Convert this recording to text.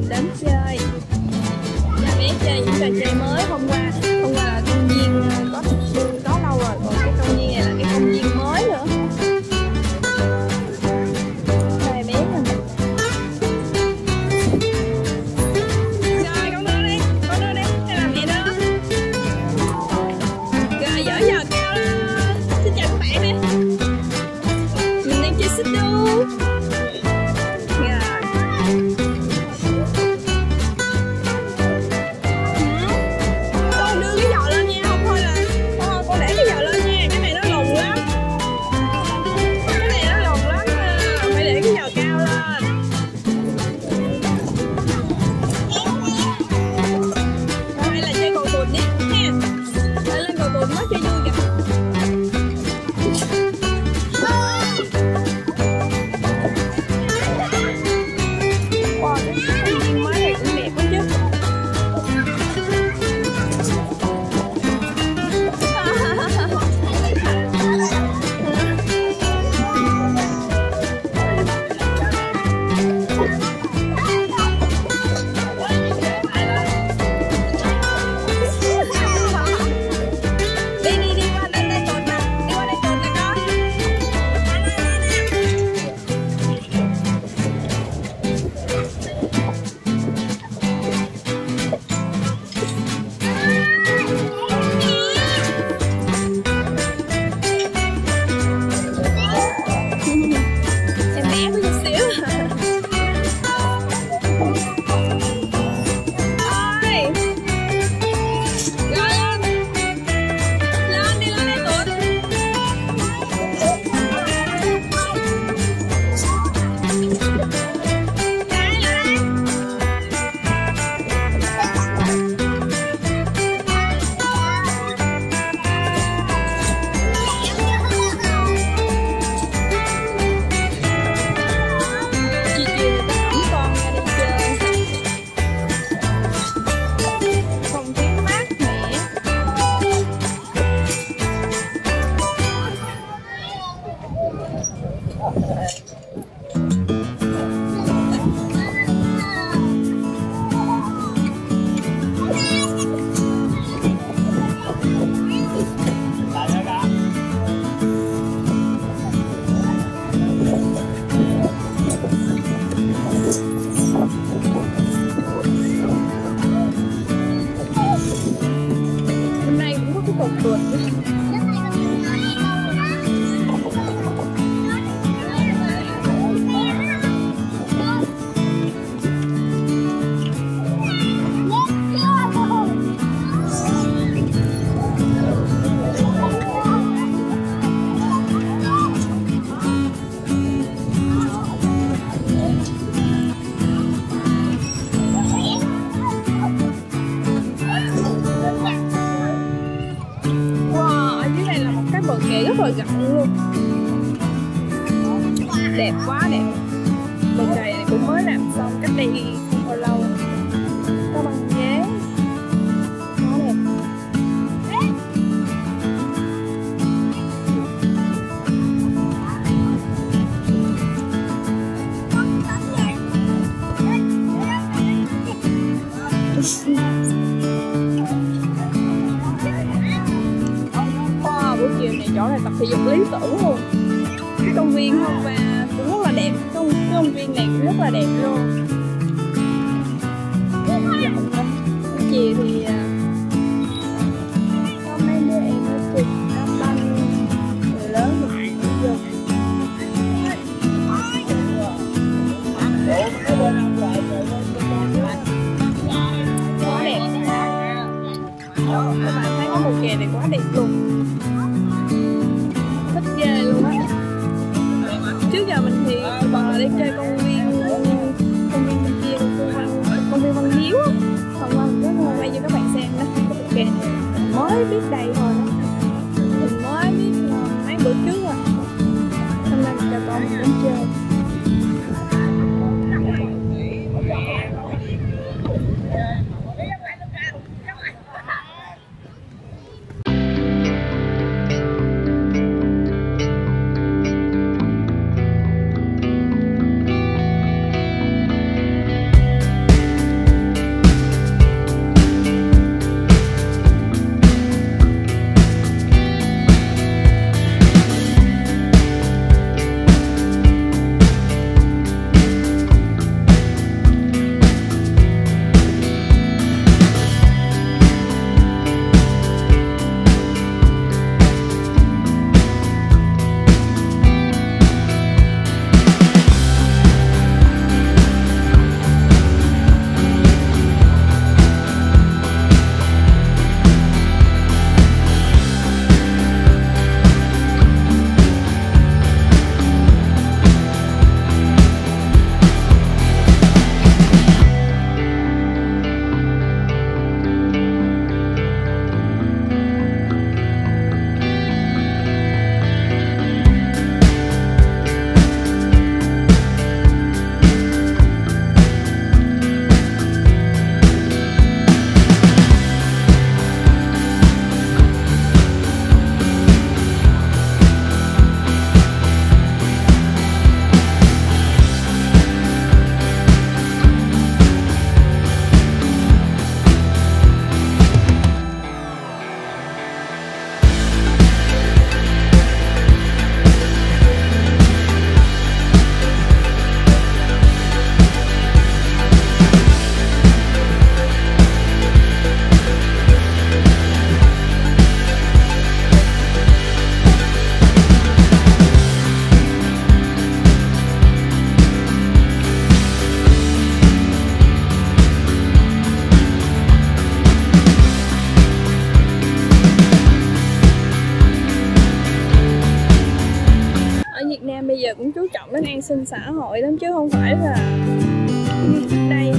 mình đến chơi. Cho bé chơi rồi rộng luôn. Đẹp quá đẹp. Bên này cũng mới làm xong cách đây tập thể dục lý tưởng luôn. Cái công viên hôm và cũng rất là đẹp. Cái công, cái công viên này cũng rất là đẹp luôn. Dạ, Rộng lắm chiều thì à, đi chơi công viên công viên bên kia công viên công viên văn hiếu xong rồi quay cho các bạn xem đó cái bộ kè. Này mới biết đầy thôi đến an sinh xã hội lắm chứ không phải là đây.